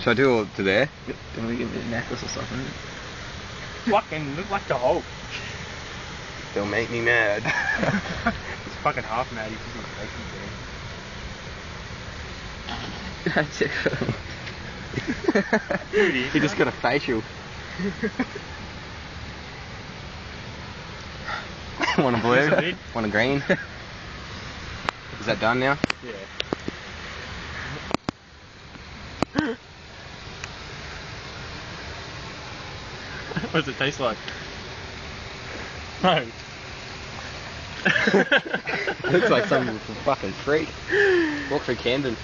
Should I do it to there? Can we give me a necklace or something? Fucking look like the Hulk. They'll make me mad. It's fucking half mad. He's just That's it. making he just got a facial. Want a blue? Sorry? Want a green? Is that done now? Yeah. What does it taste like? No. Looks like something from fucking freak. Walk through Camden.